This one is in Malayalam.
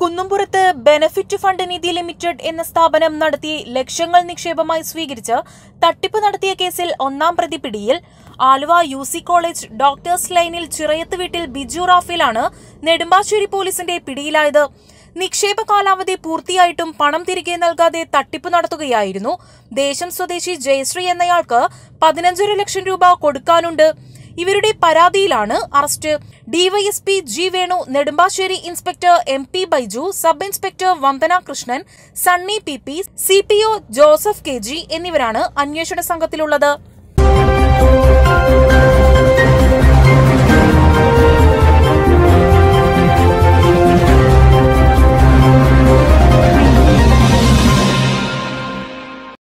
കുന്നുംപുറത്ത് ബെനഫിറ്റ് ഫണ്ട് നിധി ലിമിറ്റഡ് എന്ന സ്ഥാപനം നടത്തി ലക്ഷങ്ങൾ നിക്ഷേപമായി സ്വീകരിച്ച് തട്ടിപ്പ് നടത്തിയ കേസിൽ ഒന്നാം പ്രതി പിടിയിൽ Aluva U C college doctors ലൈനിൽ ചിറയത്ത് വീട്ടിൽ ബിജു റാഫേലാണ് നെടുമ്പാശ്ശേരി പോലീസിന്റെ പിടിയിലായത്. നിക്ഷേപ കാലാവധി പൂർത്തിയായിട്ടും പണം തിരികെ നൽകാതെ തട്ടിപ്പ് നടത്തുകയായിരുന്നു. ദേശം സ്വദേശി ജയശ്രീ എന്നയാൾക്ക് പതിനഞ്ചര ലക്ഷം രൂപ കൊടുക്കാനുണ്ട്. ഇവരുടെ പരാതിയിലാണ് arrest. DYSP G Venu Nedumbassery inspector M P Baiju sub inspector Vandana Krishnan Sunny P P C P O Joseph K G എന്നിവരാണ് അന്വേഷണ സംഘത്തിലുള്ളത്.